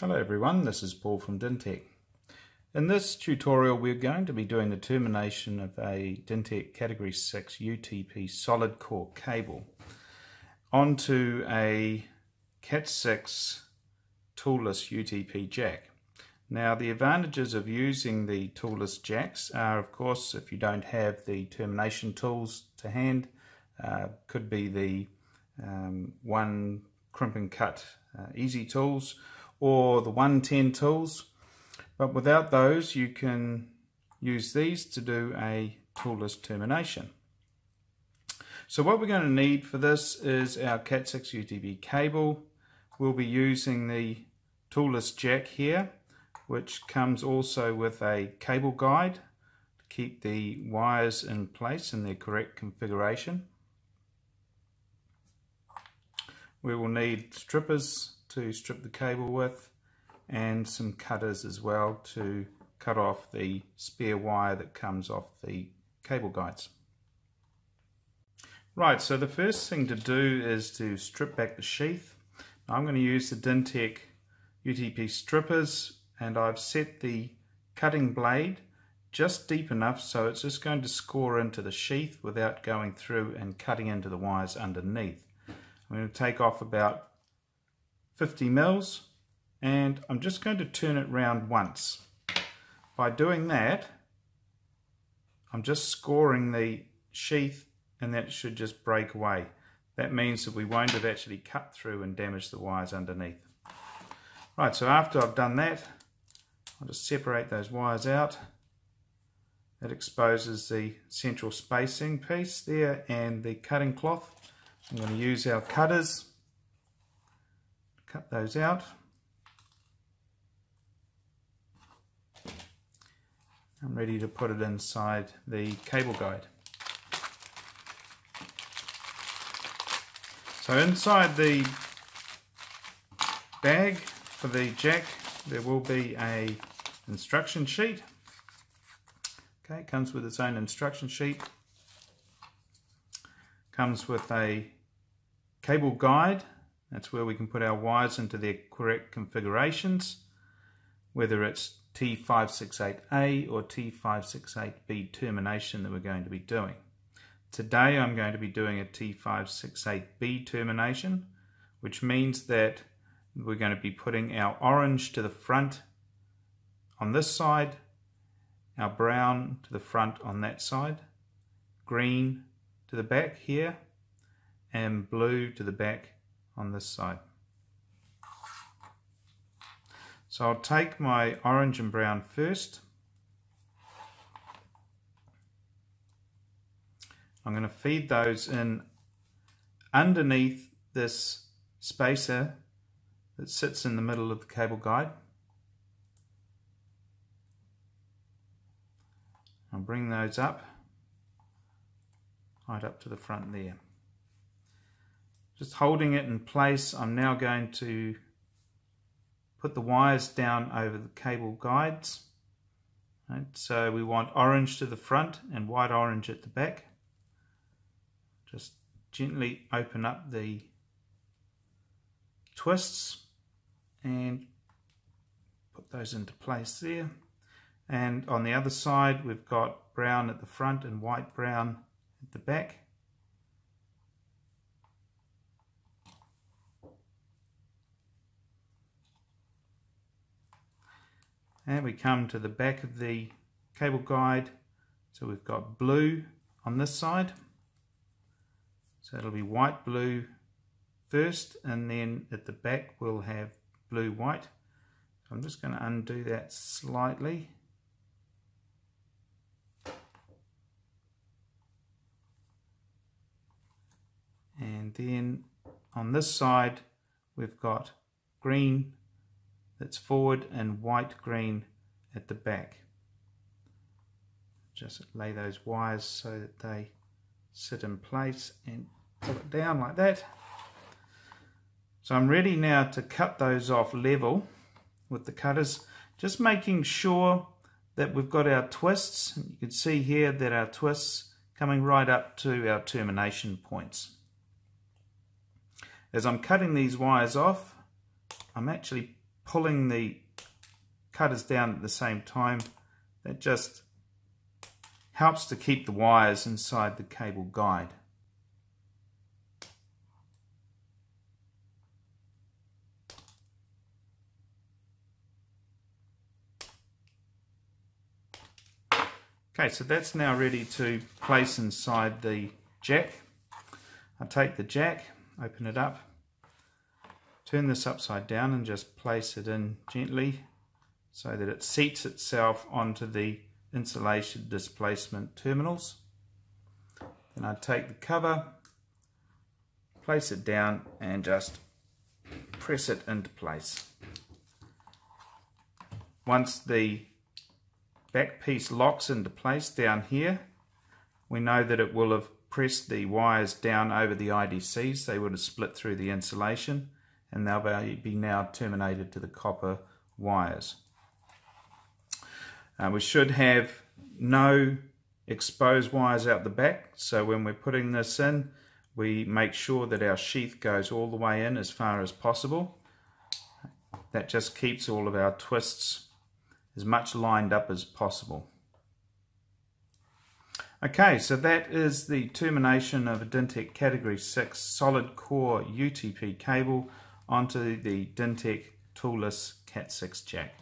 Hello everyone, this is Paul from Dintek. In this tutorial we're going to be doing the termination of a Dintek Category 6 UTP solid core cable onto a Cat6 toolless UTP jack. Now the advantages of using the toolless jacks are of course if you don't have the termination tools to hand, uh, could be the um, one crimp and cut uh, easy tools or the 110 tools. But without those, you can use these to do a toolless termination. So what we're going to need for this is our Cat6 UTP cable. We'll be using the toolless jack here, which comes also with a cable guide to keep the wires in place in their correct configuration. We will need strippers to strip the cable with and some cutters as well to cut off the spare wire that comes off the cable guides. Right, so the first thing to do is to strip back the sheath. I'm going to use the Dintek UTP strippers and I've set the cutting blade just deep enough so it's just going to score into the sheath without going through and cutting into the wires underneath. I'm going to take off about 50 mils and I'm just going to turn it round once. By doing that, I'm just scoring the sheath and that should just break away. That means that we won't have actually cut through and damaged the wires underneath. Right, so after I've done that, I'll just separate those wires out. That exposes the central spacing piece there and the cutting cloth. I'm going to use our cutters cut those out. I'm ready to put it inside the cable guide. So inside the bag for the jack there will be a instruction sheet. Okay, comes with its own instruction sheet. Comes with a cable guide that's where we can put our wires into their correct configurations, whether it's T568A or T568B termination that we're going to be doing. Today I'm going to be doing a T568B termination, which means that we're going to be putting our orange to the front on this side, our brown to the front on that side, green to the back here, and blue to the back on this side. So I'll take my orange and brown first. I'm going to feed those in underneath this spacer that sits in the middle of the cable guide. I'll bring those up, right up to the front there. Just holding it in place, I'm now going to put the wires down over the cable guides. Right, so we want orange to the front and white orange at the back. Just gently open up the twists and put those into place there. And on the other side, we've got brown at the front and white brown at the back. And we come to the back of the cable guide. So we've got blue on this side. So it'll be white blue first and then at the back we'll have blue white. I'm just going to undo that slightly. And then on this side we've got green that's forward and white green at the back. Just lay those wires so that they sit in place and pull it down like that. So I'm ready now to cut those off level with the cutters, just making sure that we've got our twists. You can see here that our twists coming right up to our termination points. As I'm cutting these wires off, I'm actually pulling the cutters down at the same time. That just helps to keep the wires inside the cable guide. Okay, so that's now ready to place inside the jack. I take the jack, open it up, turn this upside down and just place it in gently so that it seats itself onto the insulation displacement terminals. Then I take the cover, place it down and just press it into place. Once the back piece locks into place down here, we know that it will have pressed the wires down over the IDCs. They would have split through the insulation and they'll be now terminated to the copper wires. Uh, we should have no exposed wires out the back so when we're putting this in we make sure that our sheath goes all the way in as far as possible. That just keeps all of our twists as much lined up as possible. Okay, so that is the termination of a Dintek Category 6 solid core UTP cable onto the Dintek toolless Cat 6 jack.